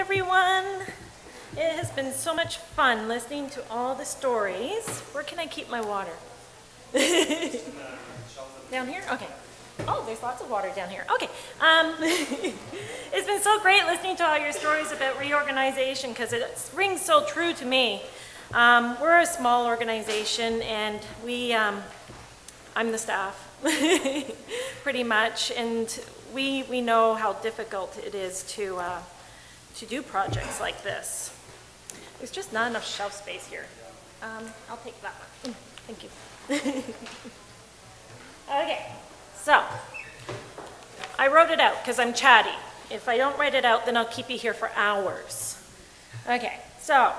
everyone. It has been so much fun listening to all the stories. Where can I keep my water? down here? Okay. Oh, there's lots of water down here. Okay. Um, it's been so great listening to all your stories about reorganization because it rings so true to me. Um, we're a small organization and we, um, I'm the staff pretty much, and we, we know how difficult it is to, uh, to do projects like this. There's just not enough shelf space here. Um, I'll take that one. Mm, Thank you. okay, so I wrote it out because I'm chatty. If I don't write it out, then I'll keep you here for hours. Okay, so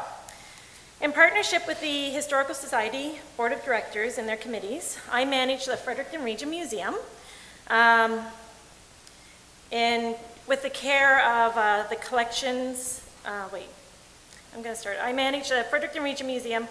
in partnership with the Historical Society Board of Directors and their committees, I manage the Fredericton Region Museum. Um, and with the care of uh, the collections, uh, wait, I'm going to start. I manage the Fredericton Region Museum.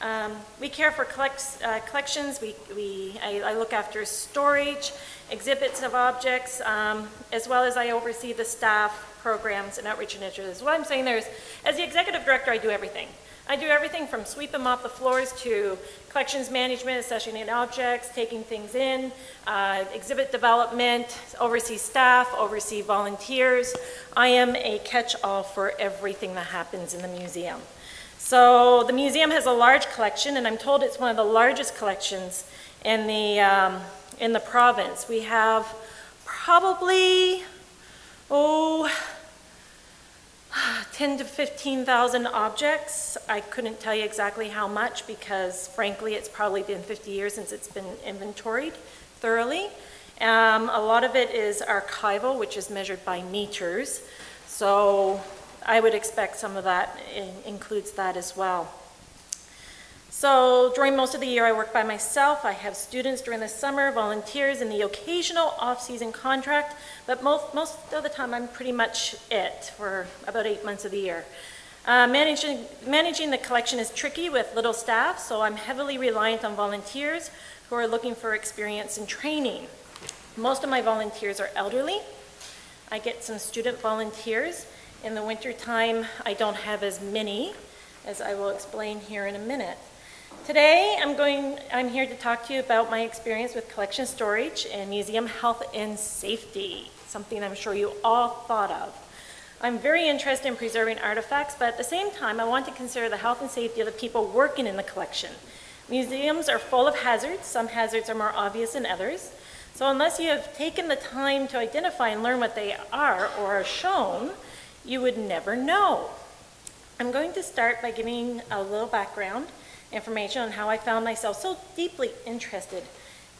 Um, we care for uh, collections. We, we, I, I look after storage, exhibits of objects, um, as well as I oversee the staff programs and outreach initiatives. What I'm saying there is, as the executive director, I do everything. I do everything from sweep them off the floors to collections management, accessioning objects, taking things in, uh, exhibit development, oversee staff, oversee volunteers. I am a catch-all for everything that happens in the museum. So the museum has a large collection, and I'm told it's one of the largest collections in the, um, in the province. We have probably, oh, 10 to 15,000 objects. I couldn't tell you exactly how much because frankly it's probably been 50 years since it's been inventoried thoroughly. Um, a lot of it is archival, which is measured by meters. So I would expect some of that in- includes that as well. So during most of the year, I work by myself. I have students during the summer, volunteers, and the occasional off-season contract, but most, most of the time, I'm pretty much it for about eight months of the year. Uh, managing, managing the collection is tricky with little staff, so I'm heavily reliant on volunteers who are looking for experience and training. Most of my volunteers are elderly. I get some student volunteers. In the wintertime, I don't have as many, as I will explain here in a minute. Today, I'm going, I'm here to talk to you about my experience with collection storage and museum health and safety, something I'm sure you all thought of. I'm very interested in preserving artifacts, but at the same time, I want to consider the health and safety of the people working in the collection. Museums are full of hazards. Some hazards are more obvious than others. So unless you have taken the time to identify and learn what they are or are shown, you would never know. I'm going to start by giving a little background information on how I found myself so deeply interested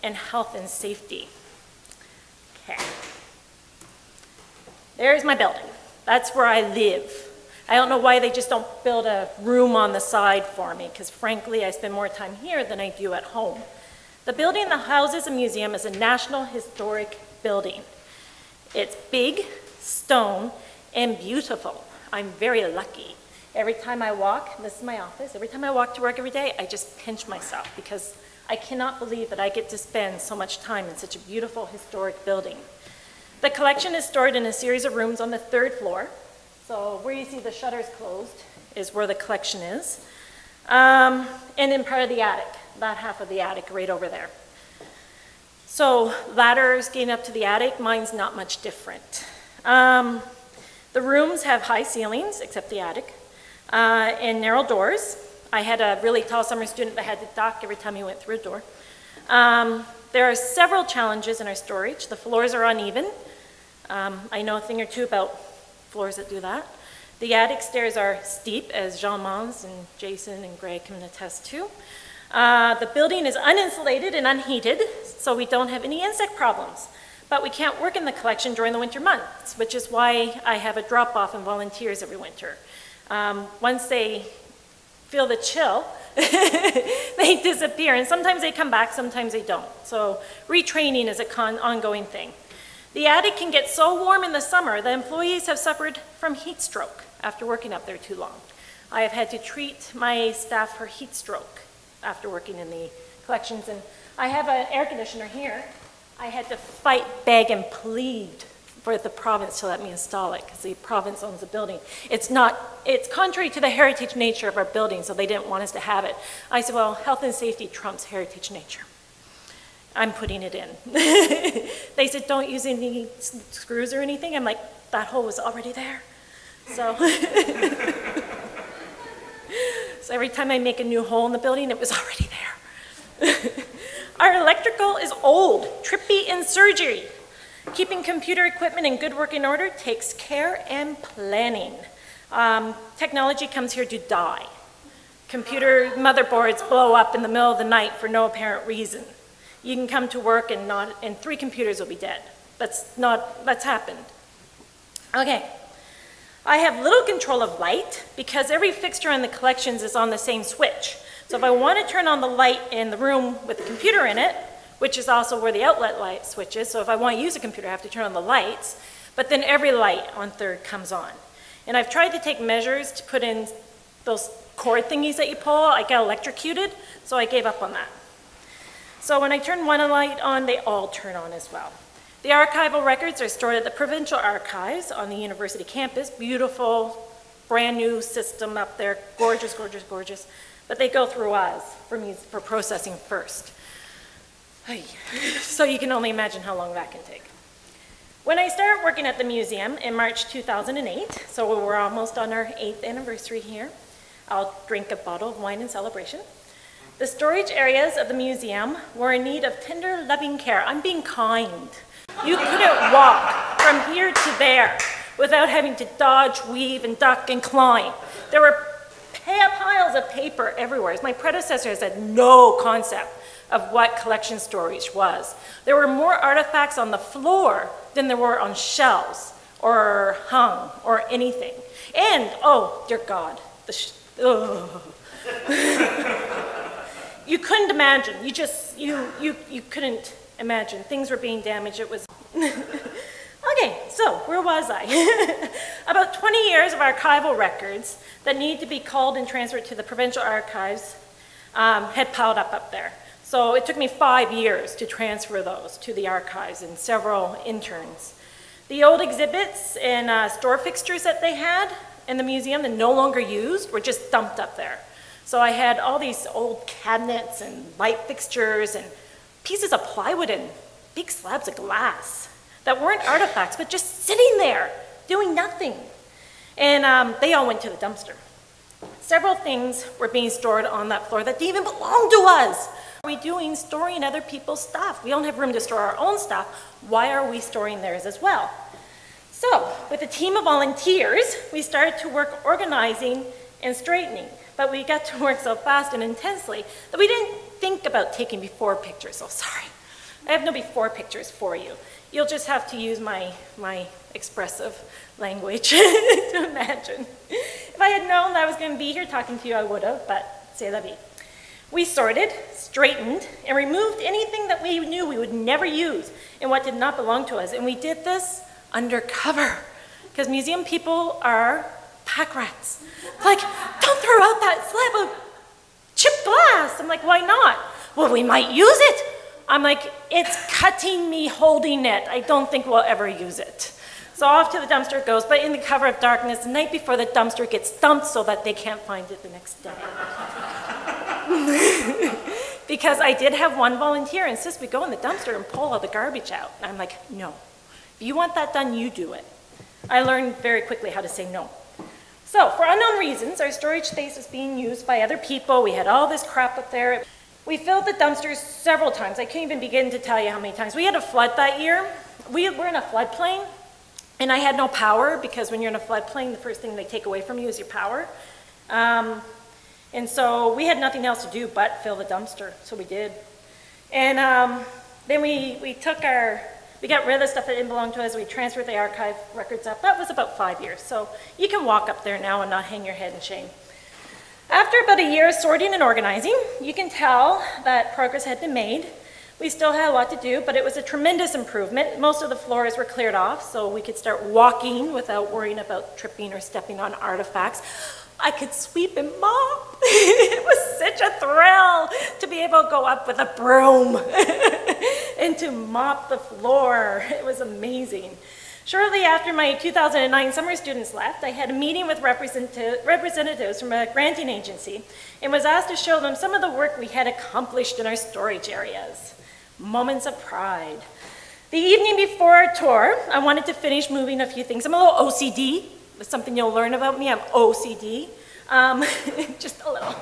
in health and safety. Okay. There's my building. That's where I live. I don't know why they just don't build a room on the side for me, because frankly, I spend more time here than I do at home. The building that houses a museum is a National Historic Building. It's big, stone, and beautiful. I'm very lucky. Every time I walk, this is my office, every time I walk to work every day, I just pinch myself because I cannot believe that I get to spend so much time in such a beautiful historic building. The collection is stored in a series of rooms on the third floor. So where you see the shutters closed is where the collection is. Um, and in part of the attic, that half of the attic right over there. So ladders getting up to the attic, mine's not much different. Um, the rooms have high ceilings, except the attic, uh, and narrow doors. I had a really tall summer student that had to duck every time he went through a door. Um, there are several challenges in our storage. The floors are uneven. Um, I know a thing or two about floors that do that. The attic stairs are steep, as Jean Mons and Jason and Greg can attest to. Uh, the building is uninsulated and unheated, so we don't have any insect problems. But we can't work in the collection during the winter months, which is why I have a drop-off in volunteers every winter. Um, once they feel the chill, they disappear. And sometimes they come back, sometimes they don't. So retraining is a con ongoing thing. The attic can get so warm in the summer that employees have suffered from heat stroke after working up there too long. I have had to treat my staff for heat stroke after working in the collections. And I have an air conditioner here. I had to fight, beg, and plead for the province to let me install it because the province owns the building. It's not, it's contrary to the heritage nature of our building, so they didn't want us to have it. I said, well, health and safety trumps heritage nature. I'm putting it in. they said, don't use any screws or anything. I'm like, that hole was already there. So, so every time I make a new hole in the building, it was already there. Our electrical is old, trippy in surgery. Keeping computer equipment in good working order takes care and planning. Um, technology comes here to die. Computer motherboards blow up in the middle of the night for no apparent reason. You can come to work and not, and three computers will be dead. That's not, that's happened. Okay. I have little control of light because every fixture in the collections is on the same switch. So if I want to turn on the light in the room with the computer in it, which is also where the outlet light switch is. So if I want to use a computer, I have to turn on the lights. But then every light on third comes on. And I've tried to take measures to put in those cord thingies that you pull. I got electrocuted, so I gave up on that. So when I turn one light on, they all turn on as well. The archival records are stored at the Provincial Archives on the university campus. Beautiful, brand new system up there. Gorgeous, gorgeous, gorgeous. But they go through us for, for processing first. So you can only imagine how long that can take. When I started working at the museum in March 2008, so we're almost on our eighth anniversary here, I'll drink a bottle of wine in celebration. The storage areas of the museum were in need of tender, loving care. I'm being kind. You couldn't walk from here to there without having to dodge, weave, and duck and climb. There were piles of paper everywhere. My predecessors had no concept of what collection storage was. There were more artifacts on the floor than there were on shelves or hung or anything. And, oh, dear God, the you couldn't imagine. You just, you, you, you couldn't imagine. Things were being damaged. It was. okay, so where was I? About 20 years of archival records that need to be called and transferred to the provincial archives um, had piled up up there. So it took me five years to transfer those to the archives and several interns. The old exhibits and uh, store fixtures that they had in the museum that no longer used were just dumped up there. So I had all these old cabinets and light fixtures and pieces of plywood and big slabs of glass that weren't artifacts, but just sitting there doing nothing. And um, they all went to the dumpster. Several things were being stored on that floor that didn't even belong to us we doing storing other people's stuff? We don't have room to store our own stuff. Why are we storing theirs as well? So, with a team of volunteers, we started to work organizing and straightening. But we got to work so fast and intensely that we didn't think about taking before pictures. So sorry. I have no before pictures for you. You'll just have to use my, my expressive language to imagine. If I had known that I was going to be here talking to you, I would have, but c'est la vie. We sorted, straightened, and removed anything that we knew we would never use and what did not belong to us. And we did this undercover because museum people are pack rats. Like, don't throw out that slab of chipped glass. I'm like, why not? Well, we might use it. I'm like, it's cutting me holding it. I don't think we'll ever use it. So off to the dumpster it goes, but in the cover of darkness, the night before the dumpster gets dumped so that they can't find it the next day. because I did have one volunteer insist we go in the dumpster and pull all the garbage out. And I'm like, no. If you want that done, you do it. I learned very quickly how to say no. So, for unknown reasons, our storage space was being used by other people. We had all this crap up there. We filled the dumpsters several times. I can't even begin to tell you how many times. We had a flood that year. We were in a floodplain, and I had no power because when you're in a floodplain, the first thing they take away from you is your power. Um, and so we had nothing else to do but fill the dumpster, so we did. And um, then we, we took our, we got rid of the stuff that didn't belong to us, we transferred the archive records up. That was about five years, so you can walk up there now and not hang your head in shame. After about a year of sorting and organizing, you can tell that progress had been made. We still had a lot to do, but it was a tremendous improvement. Most of the floors were cleared off, so we could start walking without worrying about tripping or stepping on artifacts. I could sweep and mop. it was such a thrill to be able to go up with a broom and to mop the floor. It was amazing. Shortly after my 2009 summer students left, I had a meeting with representatives from a granting agency and was asked to show them some of the work we had accomplished in our storage areas. Moments of pride. The evening before our tour, I wanted to finish moving a few things. I'm a little OCD. Something you'll learn about me. I'm OCD. Um, just a little.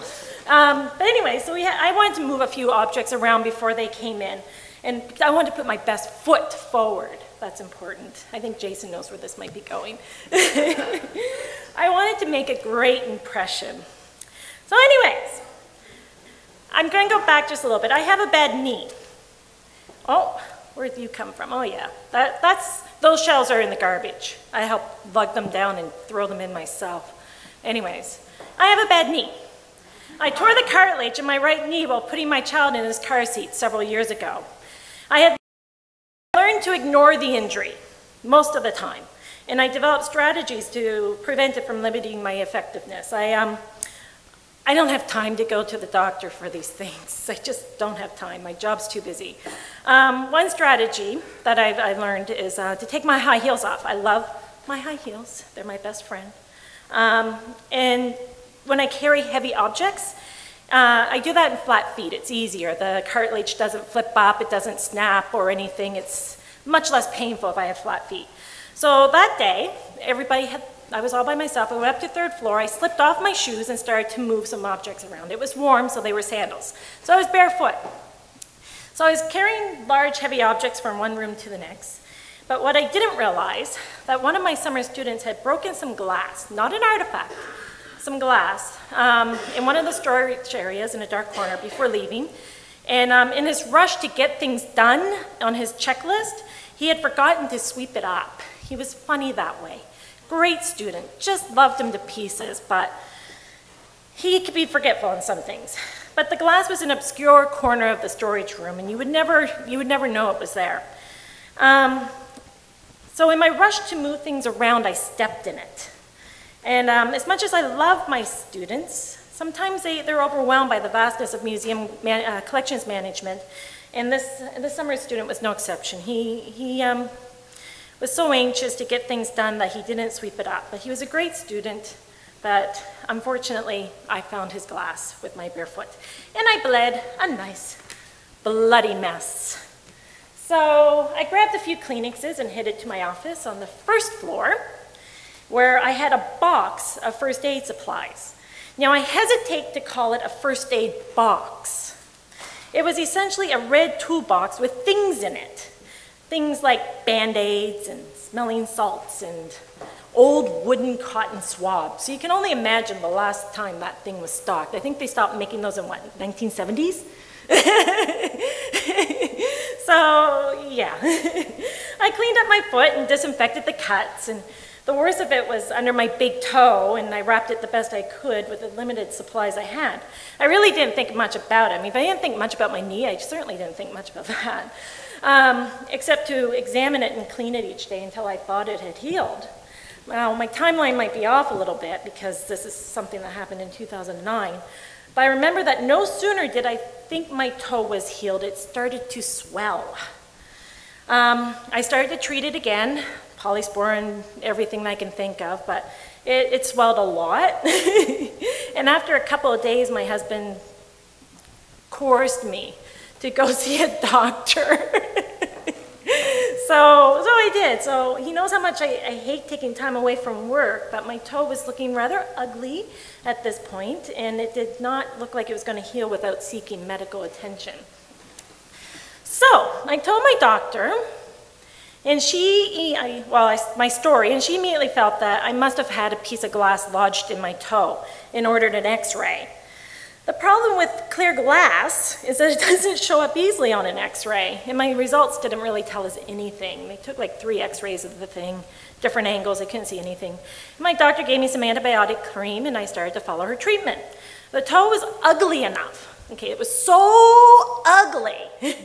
Um, but anyway, so I wanted to move a few objects around before they came in. And I wanted to put my best foot forward. That's important. I think Jason knows where this might be going. I wanted to make a great impression. So anyways, I'm going to go back just a little bit. I have a bad knee. Oh, where'd you come from? Oh yeah, that, that's, those shells are in the garbage. I help lug them down and throw them in myself. Anyways, I have a bad knee. I tore the cartilage in my right knee while putting my child in his car seat several years ago. I had learned to ignore the injury most of the time, and I developed strategies to prevent it from limiting my effectiveness. I, um, I don't have time to go to the doctor for these things. I just don't have time. My job's too busy. Um, one strategy that I've, I've learned is uh, to take my high heels off. I love my high heels. They're my best friend. Um, and when I carry heavy objects, uh, I do that in flat feet. It's easier. The cartilage doesn't flip up, it doesn't snap or anything. It's much less painful if I have flat feet. So that day, everybody had, I was all by myself. I went up to third floor. I slipped off my shoes and started to move some objects around. It was warm, so they were sandals. So I was barefoot. So I was carrying large, heavy objects from one room to the next. But what I didn't realize, that one of my summer students had broken some glass, not an artifact, some glass um, in one of the storage areas in a dark corner before leaving. And um, in his rush to get things done on his checklist, he had forgotten to sweep it up. He was funny that way. Great student, just loved him to pieces, but he could be forgetful on some things. But the glass was an obscure corner of the storage room, and you would never, you would never know it was there. Um, so in my rush to move things around, I stepped in it. And um, as much as I love my students, sometimes they, they're overwhelmed by the vastness of museum man, uh, collections management. And this, this summer student was no exception. He, he um, was so anxious to get things done that he didn't sweep it up. But he was a great student, but unfortunately, I found his glass with my bare foot. And I bled a nice bloody mess. So I grabbed a few Kleenexes and headed to my office on the first floor where I had a box of first aid supplies. Now, I hesitate to call it a first aid box. It was essentially a red toolbox with things in it. Things like band-aids and smelling salts and old wooden cotton swabs. So you can only imagine the last time that thing was stocked. I think they stopped making those in what, 1970s? so yeah, I cleaned up my foot and disinfected the cuts and the worst of it was under my big toe, and I wrapped it the best I could with the limited supplies I had. I really didn't think much about it. I mean, if I didn't think much about my knee, I certainly didn't think much about that, um, except to examine it and clean it each day until I thought it had healed. Now, my timeline might be off a little bit because this is something that happened in 2009, but I remember that no sooner did I think my toe was healed, it started to swell. Um, I started to treat it again, polysporin, everything I can think of, but it, it swelled a lot. and after a couple of days, my husband coerced me to go see a doctor. so, so I did. So he knows how much I, I, hate taking time away from work, but my toe was looking rather ugly at this point, and it did not look like it was going to heal without seeking medical attention. So I told my doctor and she, I, well, I, my story, and she immediately felt that I must have had a piece of glass lodged in my toe and ordered an x-ray. The problem with clear glass is that it doesn't show up easily on an x-ray, and my results didn't really tell us anything. They took like three x-rays of the thing, different angles, I couldn't see anything. My doctor gave me some antibiotic cream, and I started to follow her treatment. The toe was ugly enough, okay, it was so ugly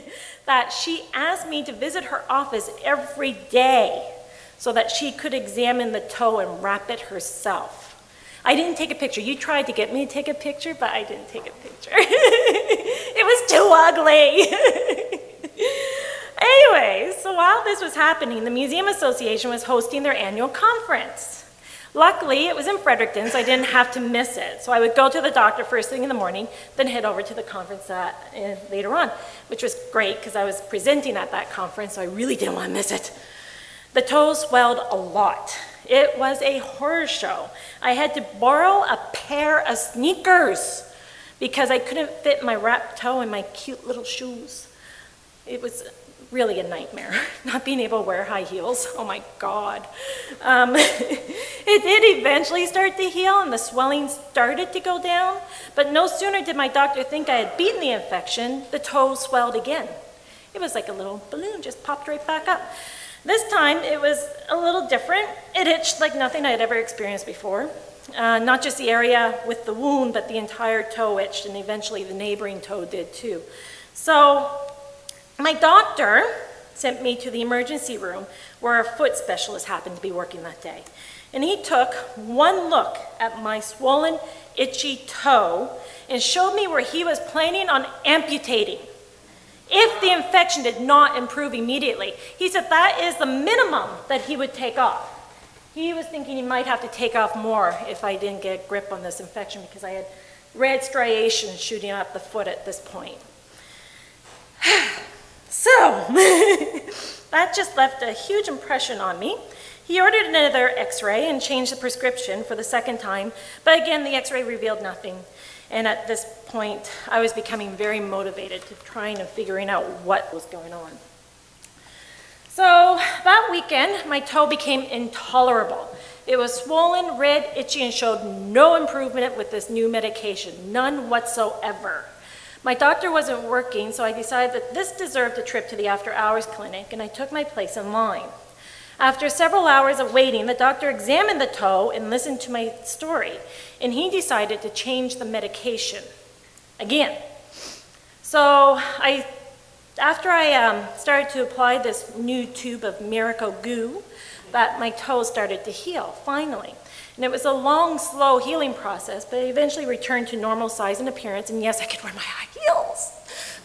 that she asked me to visit her office every day so that she could examine the toe and wrap it herself. I didn't take a picture. You tried to get me to take a picture, but I didn't take a picture. it was too ugly. Anyways, so while this was happening, the Museum Association was hosting their annual conference. Luckily, it was in Fredericton, so I didn't have to miss it. So I would go to the doctor first thing in the morning, then head over to the conference uh, later on, which was great because I was presenting at that conference, so I really didn't want to miss it. The toes swelled a lot. It was a horror show. I had to borrow a pair of sneakers because I couldn't fit my wrapped toe in my cute little shoes. It was really a nightmare, not being able to wear high heels. Oh my God. Um, it did eventually start to heal and the swelling started to go down, but no sooner did my doctor think I had beaten the infection, the toe swelled again. It was like a little balloon, just popped right back up. This time it was a little different. It itched like nothing I had ever experienced before. Uh, not just the area with the wound, but the entire toe itched, and eventually the neighboring toe did too. So my doctor sent me to the emergency room where a foot specialist happened to be working that day. And he took one look at my swollen, itchy toe and showed me where he was planning on amputating if the infection did not improve immediately. He said that is the minimum that he would take off. He was thinking he might have to take off more if I didn't get grip on this infection because I had red striations shooting up the foot at this point. So, that just left a huge impression on me. He ordered another x-ray and changed the prescription for the second time, but again, the x-ray revealed nothing. And at this point, I was becoming very motivated to trying and figuring out what was going on. So that weekend, my toe became intolerable. It was swollen, red, itchy, and showed no improvement with this new medication, none whatsoever. My doctor wasn't working, so I decided that this deserved a trip to the after hours clinic, and I took my place in line. After several hours of waiting, the doctor examined the toe and listened to my story, and he decided to change the medication again. So I, after I um, started to apply this new tube of Miracle Goo, that my toe started to heal, finally. And it was a long, slow healing process, but I eventually returned to normal size and appearance, and yes, I could wear my high heels.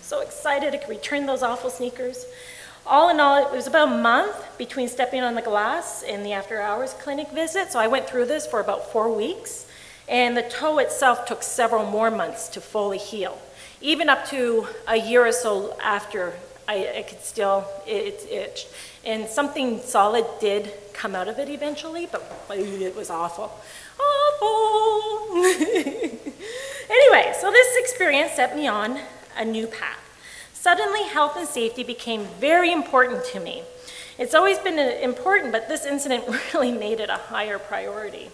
So excited I could return those awful sneakers. All in all, it was about a month between stepping on the glass and the after hours clinic visit, so I went through this for about four weeks. And the toe itself took several more months to fully heal. Even up to a year or so after, I, I could still, it, it itched. And something solid did come out of it eventually, but it was awful. Awful! anyway, so this experience set me on a new path. Suddenly, health and safety became very important to me. It's always been uh, important, but this incident really made it a higher priority.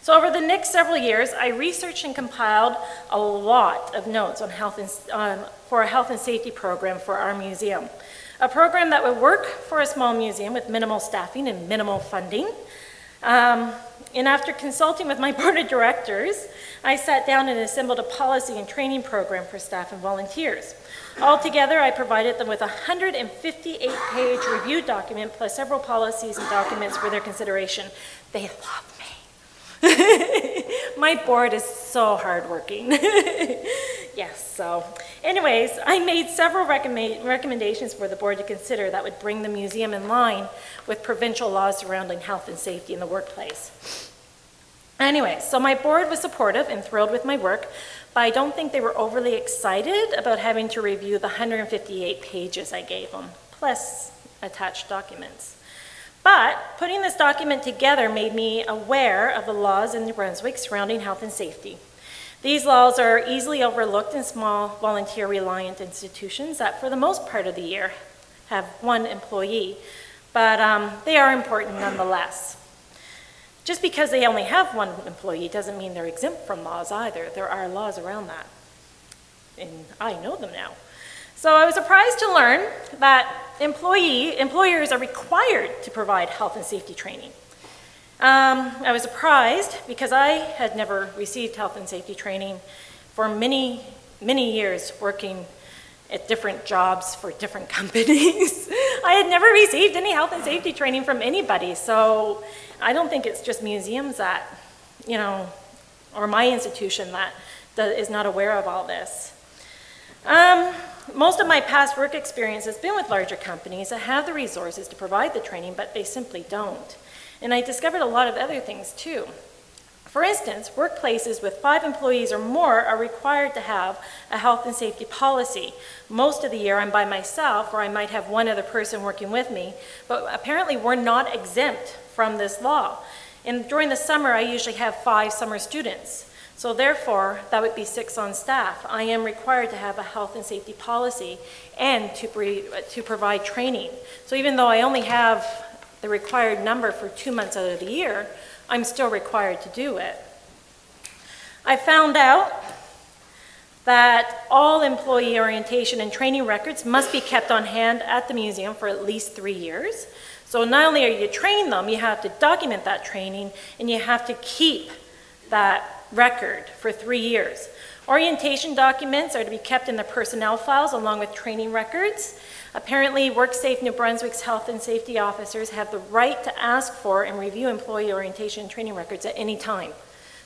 So over the next several years, I researched and compiled a lot of notes on health and, um, for a health and safety program for our museum a program that would work for a small museum with minimal staffing and minimal funding. Um, and after consulting with my board of directors, I sat down and assembled a policy and training program for staff and volunteers. Altogether, I provided them with a 158-page review document plus several policies and documents for their consideration. They love me. My board is so hardworking. yes, so anyways, I made several recommend recommendations for the board to consider that would bring the museum in line with provincial laws surrounding health and safety in the workplace. Anyway, so my board was supportive and thrilled with my work, but I don't think they were overly excited about having to review the 158 pages I gave them, plus attached documents. But putting this document together made me aware of the laws in New Brunswick surrounding health and safety. These laws are easily overlooked in small volunteer-reliant institutions that for the most part of the year have one employee, but um, they are important nonetheless. Just because they only have one employee doesn't mean they're exempt from laws either. There are laws around that, and I know them now. So I was surprised to learn that employee, employers are required to provide health and safety training. Um, I was surprised because I had never received health and safety training for many, many years working at different jobs for different companies. I had never received any health and safety training from anybody, so I don't think it's just museums that, you know, or my institution that, that is not aware of all this. Um, most of my past work experience has been with larger companies that have the resources to provide the training, but they simply don't. And I discovered a lot of other things too. For instance, workplaces with five employees or more are required to have a health and safety policy. Most of the year I'm by myself, or I might have one other person working with me, but apparently we're not exempt from this law. And during the summer, I usually have five summer students. So therefore, that would be six on staff. I am required to have a health and safety policy and to, to provide training. So even though I only have the required number for two months out of the year, I'm still required to do it. I found out that all employee orientation and training records must be kept on hand at the museum for at least three years. So not only are you train them, you have to document that training and you have to keep that record for three years. Orientation documents are to be kept in the personnel files along with training records. Apparently, WorkSafe New Brunswick's health and safety officers have the right to ask for and review employee orientation and training records at any time.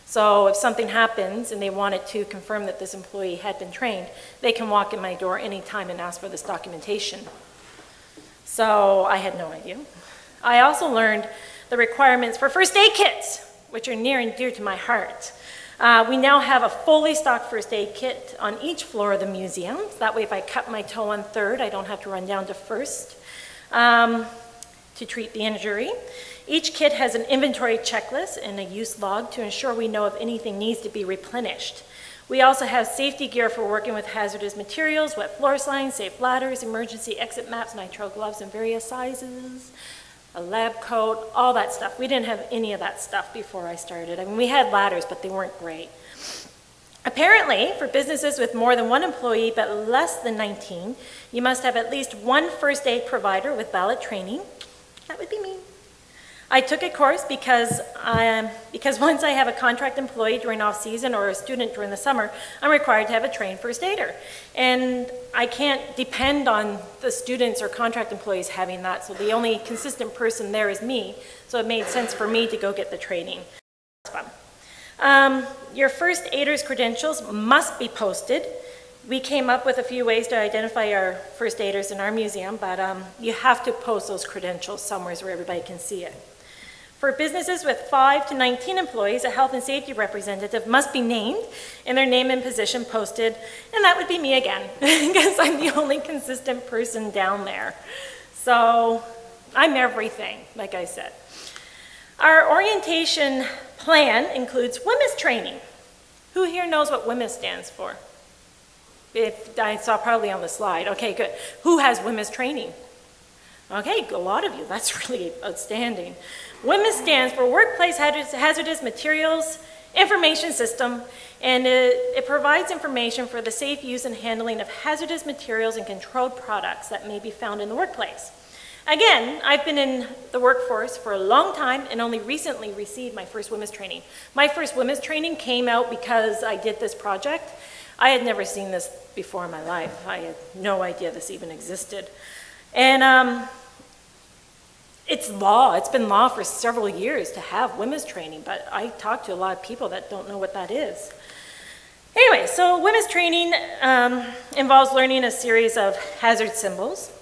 So if something happens and they wanted to confirm that this employee had been trained, they can walk in my door anytime and ask for this documentation. So I had no idea. I also learned the requirements for first aid kits, which are near and dear to my heart. Uh, we now have a fully stocked first aid kit on each floor of the museum. That way if I cut my toe on third, I don't have to run down to first um, to treat the injury. Each kit has an inventory checklist and a use log to ensure we know if anything needs to be replenished. We also have safety gear for working with hazardous materials, wet floor signs, safe ladders, emergency exit maps, nitrile gloves in various sizes, a lab coat, all that stuff. We didn't have any of that stuff before I started. I mean, we had ladders, but they weren't great. Apparently, for businesses with more than one employee but less than 19, you must have at least one first aid provider with valid training. That would be me. I took a course because, because once I have a contract employee during off season or a student during the summer, I'm required to have a trained first aider. And I can't depend on the students or contract employees having that, so the only consistent person there is me, so it made sense for me to go get the training. Um, your first aider's credentials must be posted. We came up with a few ways to identify our first aiders in our museum, but um, you have to post those credentials somewhere where everybody can see it. For businesses with 5 to 19 employees, a health and safety representative must be named and their name and position posted, and that would be me again, because I'm the only consistent person down there. So I'm everything, like I said. Our orientation plan includes WHMIS training. Who here knows what WHMIS stands for? If I saw probably on the slide. Okay, good. Who has WHMIS training? Okay, a lot of you. That's really outstanding. WHMIS stands for Workplace Hazardous Materials Information System, and it, it, provides information for the safe use and handling of hazardous materials and controlled products that may be found in the workplace. Again, I've been in the workforce for a long time and only recently received my first WHMIS training. My first WHMIS training came out because I did this project. I had never seen this before in my life. I had no idea this even existed. And um, it's law. It's been law for several years to have WHMIS training, but I talk to a lot of people that don't know what that is. Anyway, so WHMIS training um, involves learning a series of hazard symbols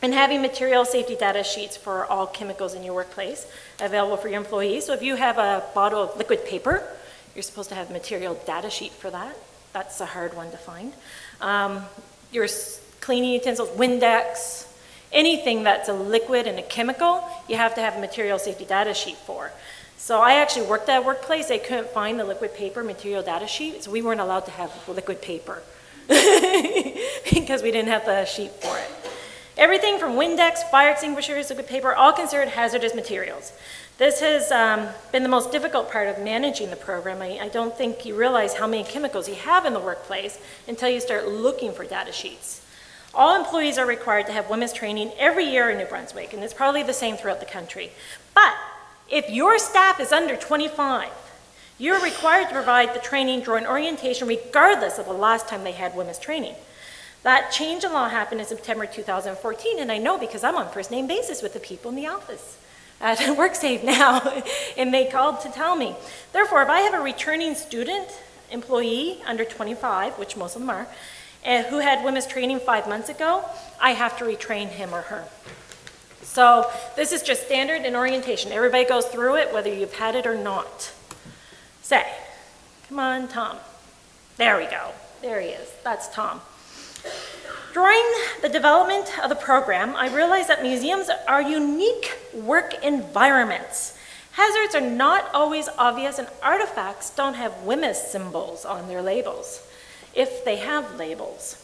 and having material safety data sheets for all chemicals in your workplace available for your employees. So if you have a bottle of liquid paper, you're supposed to have a material data sheet for that. That's a hard one to find. Um, your cleaning utensils, Windex, Anything that's a liquid and a chemical, you have to have a material safety data sheet for. So I actually worked at a workplace, they couldn't find the liquid paper material data sheet, so we weren't allowed to have liquid paper because we didn't have the sheet for it. Everything from Windex, fire extinguishers, liquid paper, all considered hazardous materials. This has um, been the most difficult part of managing the program. I, I don't think you realize how many chemicals you have in the workplace until you start looking for data sheets. All employees are required to have WHMIS training every year in New Brunswick, and it's probably the same throughout the country. But if your staff is under 25, you're required to provide the training during orientation regardless of the last time they had WHMIS training. That change in law happened in September 2014, and I know because I'm on first name basis with the people in the office at WorkSafe now, and they called to tell me. Therefore, if I have a returning student, employee under 25, which most of them are, Eh, who had WHMIS training five months ago, I have to retrain him or her. So this is just standard in orientation. Everybody goes through it, whether you've had it or not. Say, come on, Tom. There we go. There he is. That's Tom. During the development of the program, I realized that museums are unique work environments. Hazards are not always obvious and artifacts don't have WHMIS symbols on their labels, if they have labels.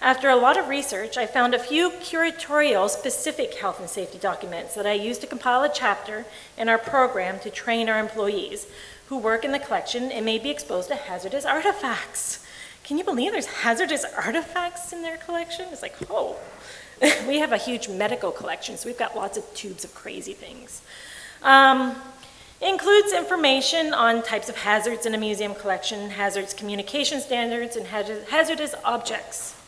After a lot of research, I found a few curatorial specific health and safety documents that I used to compile a chapter in our program to train our employees who work in the collection and may be exposed to hazardous artifacts. Can you believe there's hazardous artifacts in their collection? It's like, oh. we have a huge medical collection, so we've got lots of tubes of crazy things. Um, includes information on types of hazards in a museum collection, hazards communication standards, and hazardous objects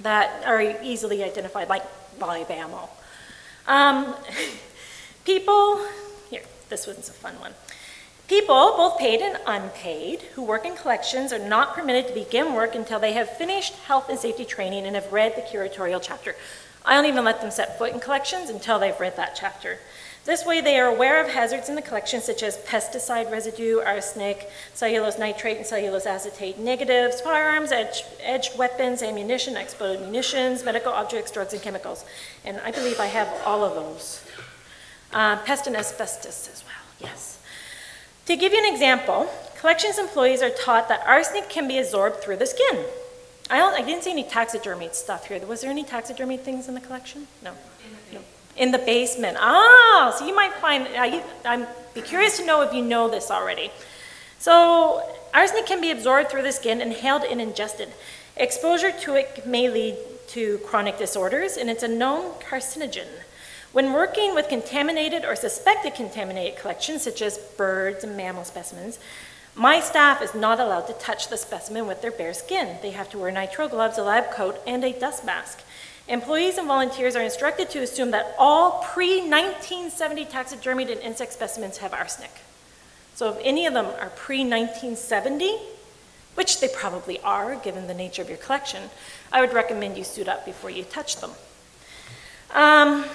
that are easily identified, like live ammo. Um, people, here, this one's a fun one. People, both paid and unpaid, who work in collections are not permitted to begin work until they have finished health and safety training and have read the curatorial chapter. I don't even let them set foot in collections until they've read that chapter. This way they are aware of hazards in the collection such as pesticide residue, arsenic, cellulose nitrate and cellulose acetate negatives, firearms, edged, edged weapons, ammunition, exploded munitions, medical objects, drugs, and chemicals. And I believe I have all of those. Uh, pest and asbestos as well, yes. To give you an example, collections employees are taught that arsenic can be absorbed through the skin. I, I didn't see any taxidermy stuff here. Was there any taxidermy things in the collection? No. In the basement. Ah, so you might find, uh, I'm be curious to know if you know this already. So arsenic can be absorbed through the skin, inhaled and ingested. Exposure to it may lead to chronic disorders, and it's a known carcinogen. When working with contaminated or suspected contaminated collections, such as birds and mammal specimens, my staff is not allowed to touch the specimen with their bare skin. They have to wear nitrile gloves, a lab coat, and a dust mask. Employees and volunteers are instructed to assume that all pre-1970 taxidermied and insect specimens have arsenic. So if any of them are pre-1970, which they probably are given the nature of your collection, I would recommend you suit up before you touch them. Um,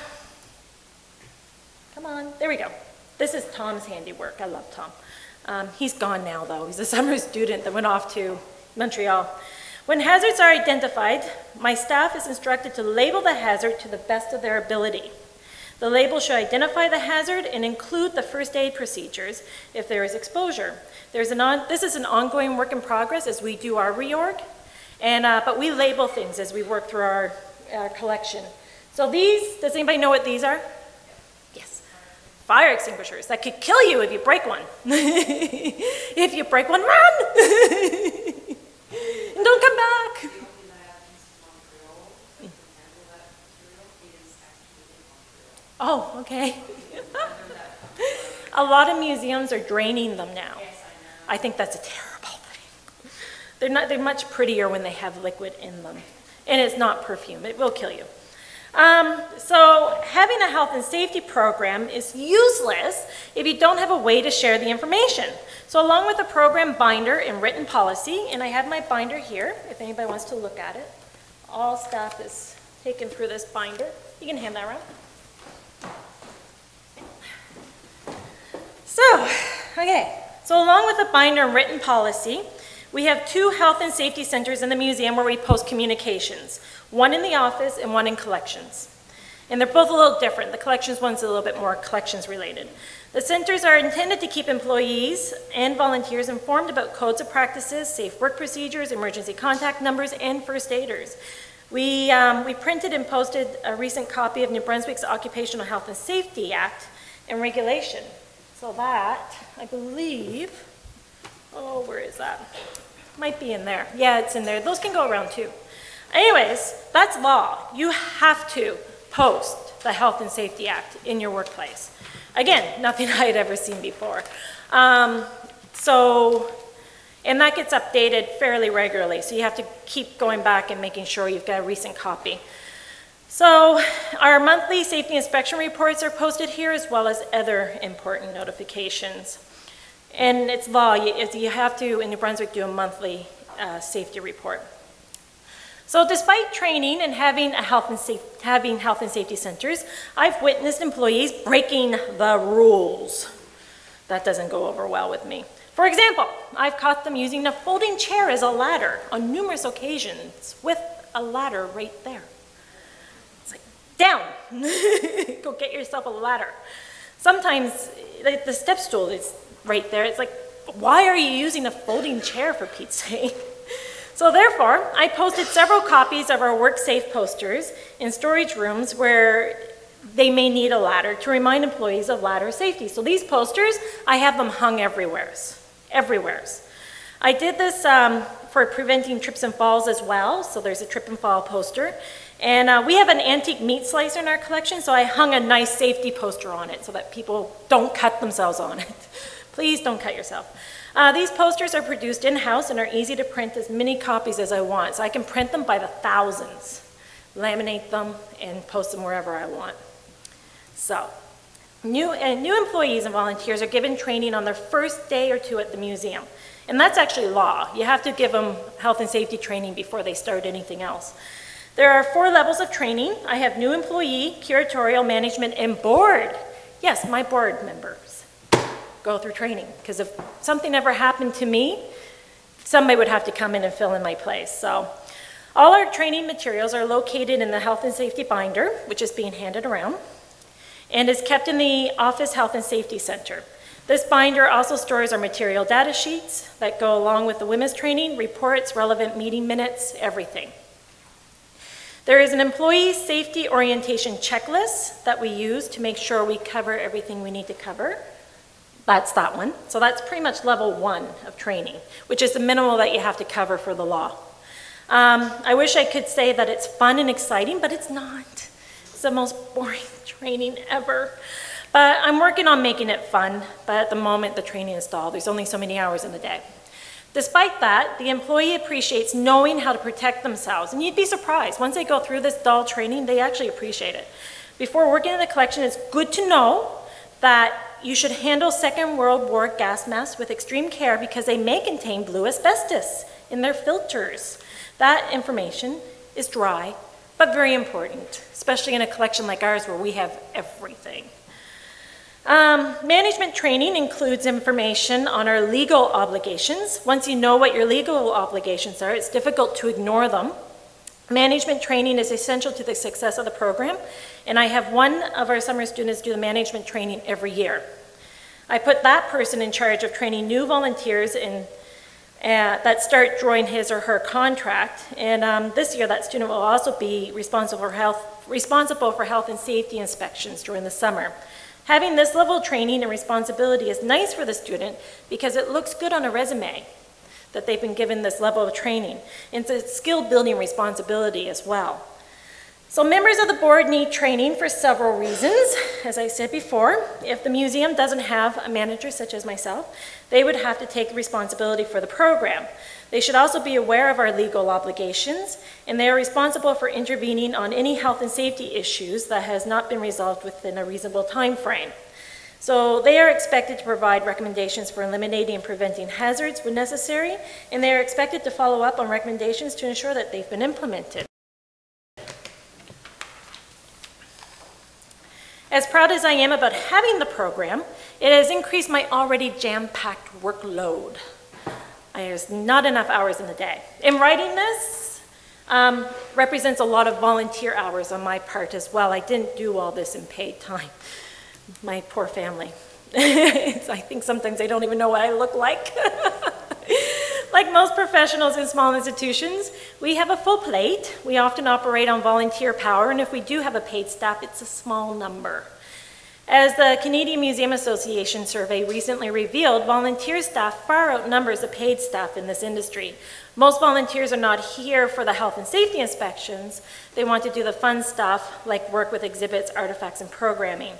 come on, there we go. This is Tom's handiwork. I love Tom. Um, he's gone now, though. He's a summer student that went off to Montreal. When hazards are identified, my staff is instructed to label the hazard to the best of their ability. The label should identify the hazard and include the first aid procedures if there is exposure. On, this is an ongoing work in progress as we do our reorg, and, uh, but we label things as we work through our, our collection. So these, does anybody know what these are? Yes. Fire extinguishers that could kill you if you break one. if you break one, run! don't come back. Oh, okay. a lot of museums are draining them now. I think that's a terrible thing. They're, not, they're much prettier when they have liquid in them. And it's not perfume, it will kill you. Um, so having a health and safety program is useless if you don't have a way to share the information. So along with a program binder and written policy, and I have my binder here, if anybody wants to look at it. All staff is taken through this binder. You can hand that around. So, okay, so along with a binder and written policy, we have two health and safety centers in the museum where we post communications one in the office and one in collections. And they're both a little different. The collections one's a little bit more collections related. The centers are intended to keep employees and volunteers informed about codes of practices, safe work procedures, emergency contact numbers, and first aiders. We, um, we printed and posted a recent copy of New Brunswick's Occupational Health and Safety Act and regulation. So that, I believe, oh, where is that? Might be in there. Yeah, it's in there. Those can go around too. Anyways, that's law. You have to post the Health and Safety Act in your workplace. Again, nothing I had ever seen before. Um, so, and that gets updated fairly regularly, so you have to keep going back and making sure you've got a recent copy. So our monthly safety inspection reports are posted here as well as other important notifications. And it's law, you, you have to, in New Brunswick, do a monthly uh, safety report. So despite training and having, a health and safe, having health and safety centers, I've witnessed employees breaking the rules. That doesn't go over well with me. For example, I've caught them using a folding chair as a ladder on numerous occasions with a ladder right there. It's like, down, go get yourself a ladder. Sometimes the step stool is right there. It's like, why are you using a folding chair for Pete's sake? So therefore, I posted several copies of our WorkSafe posters in storage rooms where they may need a ladder to remind employees of ladder safety. So these posters, I have them hung everywhere, everywhere. I did this um, for preventing trips and falls as well. So there's a trip and fall poster. And uh, we have an antique meat slicer in our collection, so I hung a nice safety poster on it so that people don't cut themselves on it. Please don't cut yourself. Uh, these posters are produced in-house and are easy to print as many copies as I want. So I can print them by the thousands, laminate them, and post them wherever I want. So, new, uh, new employees and volunteers are given training on their first day or two at the museum. And that's actually law. You have to give them health and safety training before they start anything else. There are four levels of training. I have new employee, curatorial, management, and board. Yes, my board members go through training. Because if something ever happened to me, somebody would have to come in and fill in my place. So all our training materials are located in the health and safety binder, which is being handed around, and is kept in the office health and safety center. This binder also stores our material data sheets that go along with the WHMIS training, reports, relevant meeting minutes, everything. There is an employee safety orientation checklist that we use to make sure we cover everything we need to cover. That's that one. So that's pretty much level one of training, which is the minimal that you have to cover for the law. Um, I wish I could say that it's fun and exciting, but it's not. It's the most boring training ever. But I'm working on making it fun, but at the moment the training is dull. There's only so many hours in the day. Despite that, the employee appreciates knowing how to protect themselves. And you'd be surprised. Once they go through this dull training, they actually appreciate it. Before working in the collection, it's good to know that you should handle Second World War gas masks with extreme care because they may contain blue asbestos in their filters. That information is dry, but very important, especially in a collection like ours where we have everything. Um, management training includes information on our legal obligations. Once you know what your legal obligations are, it's difficult to ignore them. Management training is essential to the success of the program, and I have one of our summer students do the management training every year. I put that person in charge of training new volunteers in, uh, that start drawing his or her contract, and um, this year that student will also be responsible for, health, responsible for health and safety inspections during the summer. Having this level of training and responsibility is nice for the student because it looks good on a resume that they've been given this level of training. It's a skill building responsibility as well. So members of the board need training for several reasons. As I said before, if the museum doesn't have a manager such as myself, they would have to take responsibility for the program. They should also be aware of our legal obligations, and they are responsible for intervening on any health and safety issues that has not been resolved within a reasonable time frame. So they are expected to provide recommendations for eliminating and preventing hazards when necessary, and they are expected to follow up on recommendations to ensure that they've been implemented. As proud as I am about having the program, it has increased my already jam-packed workload. There's not enough hours in the day. In writing this, um, represents a lot of volunteer hours on my part as well. I didn't do all this in paid time my poor family. I think sometimes they don't even know what I look like. like most professionals in small institutions, we have a full plate. We often operate on volunteer power, and if we do have a paid staff, it's a small number. As the Canadian Museum Association survey recently revealed, volunteer staff far outnumbers the paid staff in this industry. Most volunteers are not here for the health and safety inspections. They want to do the fun stuff like work with exhibits, artifacts, and programming.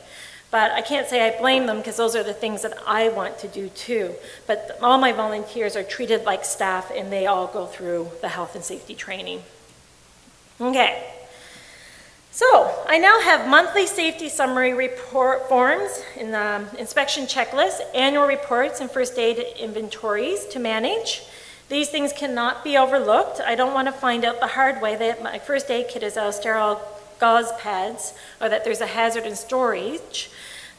But I can't say I blame them because those are the things that I want to do too. But all my volunteers are treated like staff and they all go through the health and safety training. Okay. So I now have monthly safety summary report forms, in inspection checklist, annual reports, and first aid inventories to manage. These things cannot be overlooked. I don't want to find out the hard way that my first aid kit is out of sterile gauze pads or that there's a hazard in storage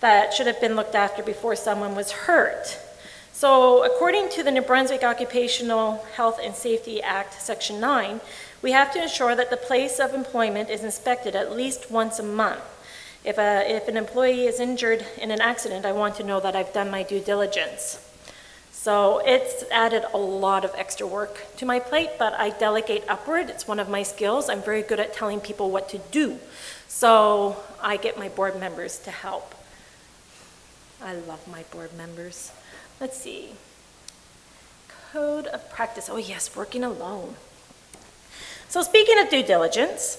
that should have been looked after before someone was hurt. So according to the New Brunswick Occupational Health and Safety Act, Section 9, we have to ensure that the place of employment is inspected at least once a month. If, a, if an employee is injured in an accident, I want to know that I've done my due diligence. So it's added a lot of extra work to my plate, but I delegate upward. It's one of my skills. I'm very good at telling people what to do. So I get my board members to help. I love my board members. Let's see. Code of practice. Oh, yes, working alone. So, speaking of due diligence,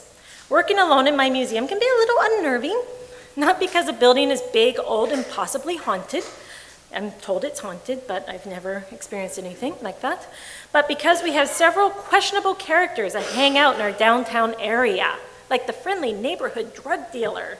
working alone in my museum can be a little unnerving. Not because a building is big, old, and possibly haunted, I'm told it's haunted, but I've never experienced anything like that. But because we have several questionable characters that hang out in our downtown area, like the friendly neighborhood drug dealer.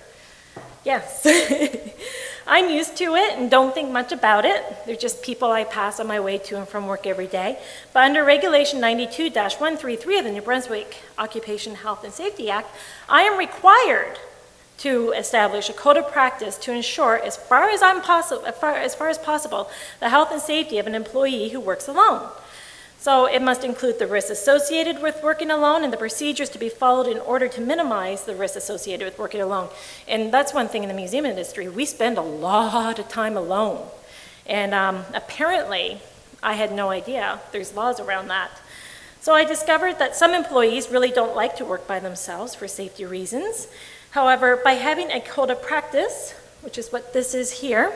Yes, I'm used to it and don't think much about it. They're just people I pass on my way to and from work every day. But under Regulation 92 133 of the New Brunswick Occupation Health and Safety Act, I am required to establish a code of practice to ensure, as far as, I'm possible, as, far, as far as possible, the health and safety of an employee who works alone. So it must include the risks associated with working alone and the procedures to be followed in order to minimize the risks associated with working alone. And that's one thing in the museum industry. We spend a lot of time alone. And um, apparently, I had no idea there's laws around that. So I discovered that some employees really don't like to work by themselves for safety reasons. However, by having a code of practice, which is what this is here,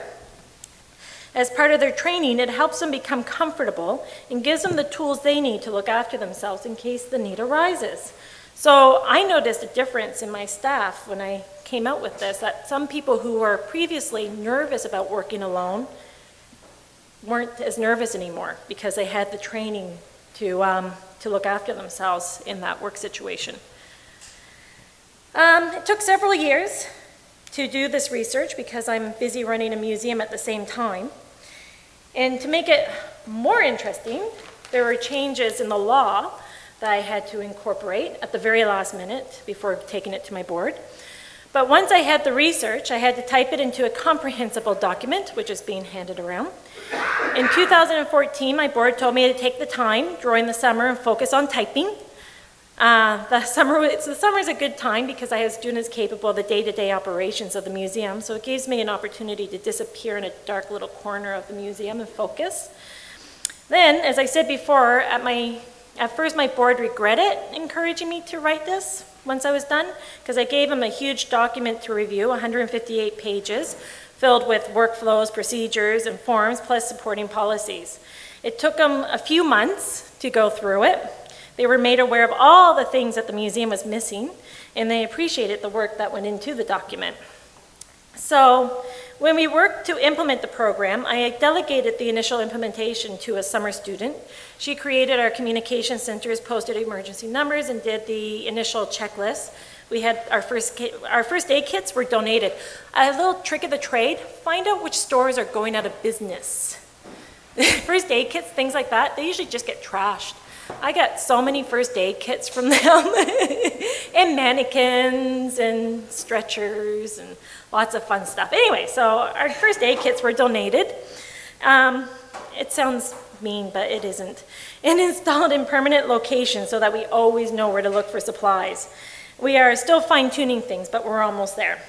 as part of their training, it helps them become comfortable and gives them the tools they need to look after themselves in case the need arises. So I noticed a difference in my staff when I came out with this, that some people who were previously nervous about working alone weren't as nervous anymore because they had the training to, um, to look after themselves in that work situation. Um, it took several years to do this research because I'm busy running a museum at the same time. And to make it more interesting, there were changes in the law that I had to incorporate at the very last minute before taking it to my board. But once I had the research, I had to type it into a comprehensible document, which is being handed around. In 2014, my board told me to take the time during the summer and focus on typing uh, the summer, the summer is a good time because I have students capable of the day-to-day operations of the museum, so it gives me an opportunity to disappear in a dark little corner of the museum and focus. Then, as I said before, at, my, at first my board regretted encouraging me to write this once I was done, because I gave them a huge document to review, 158 pages, filled with workflows, procedures, and forms, plus supporting policies. It took them a few months to go through it, they were made aware of all the things that the museum was missing, and they appreciated the work that went into the document. So when we worked to implement the program, I delegated the initial implementation to a summer student. She created our communication centers, posted emergency numbers, and did the initial checklist. We had our first, our first aid kits were donated. A little trick of the trade, find out which stores are going out of business. first aid kits, things like that, they usually just get trashed. I got so many first aid kits from them, and mannequins and stretchers and lots of fun stuff. Anyway, so our first aid kits were donated. Um, it sounds mean, but it isn't. And installed in permanent locations so that we always know where to look for supplies. We are still fine tuning things, but we're almost there.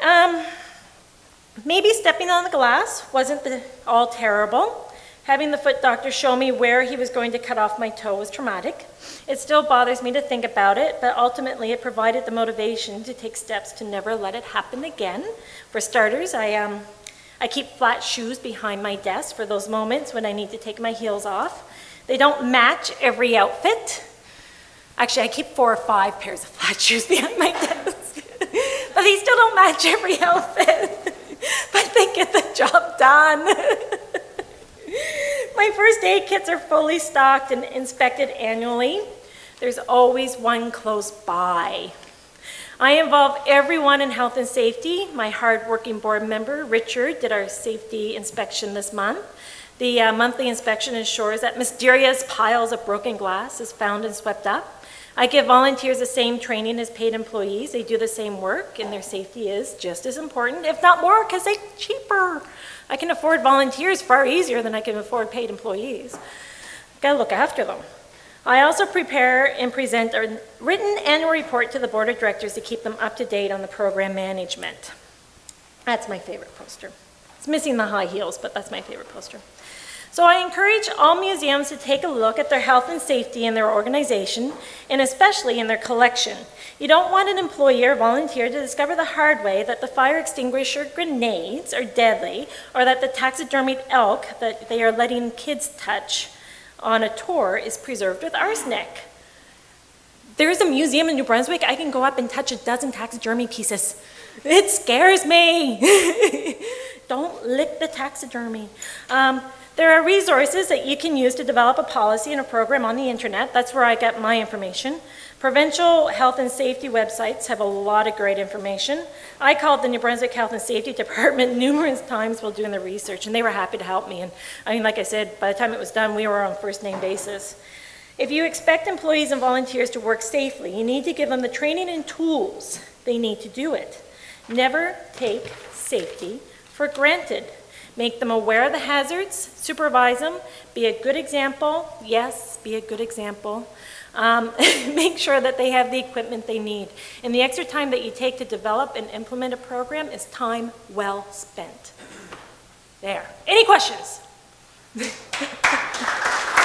Um, maybe stepping on the glass wasn't the, all terrible. Having the foot doctor show me where he was going to cut off my toe was traumatic. It still bothers me to think about it, but ultimately it provided the motivation to take steps to never let it happen again. For starters, I, um, I keep flat shoes behind my desk for those moments when I need to take my heels off. They don't match every outfit. Actually, I keep four or five pairs of flat shoes behind my desk. but they still don't match every outfit. but they get the job done. My first aid kits are fully stocked and inspected annually. There's always one close by. I involve everyone in health and safety. My hardworking board member, Richard, did our safety inspection this month. The uh, monthly inspection ensures that mysterious piles of broken glass is found and swept up. I give volunteers the same training as paid employees. They do the same work, and their safety is just as important, if not more, because they're cheaper. I can afford volunteers far easier than I can afford paid employees. Gotta look after them. I also prepare and present a written annual report to the board of directors to keep them up to date on the program management. That's my favorite poster. It's missing the high heels, but that's my favorite poster. So I encourage all museums to take a look at their health and safety in their organization, and especially in their collection. You don't want an employee or volunteer to discover the hard way that the fire extinguisher grenades are deadly, or that the taxidermied elk that they are letting kids touch on a tour is preserved with arsenic. There's a museum in New Brunswick, I can go up and touch a dozen taxidermy pieces. It scares me. Don't lick the taxidermy. Um, there are resources that you can use to develop a policy and a program on the internet. That's where I get my information. Provincial health and safety websites have a lot of great information. I called the New Brunswick Health and Safety Department numerous times while doing the research, and they were happy to help me. And I mean, like I said, by the time it was done, we were on first name basis. If you expect employees and volunteers to work safely, you need to give them the training and tools they need to do it. Never take safety for granted. Make them aware of the hazards, supervise them, be a good example. Yes, be a good example. Um, make sure that they have the equipment they need. And the extra time that you take to develop and implement a program is time well spent. There. Any questions?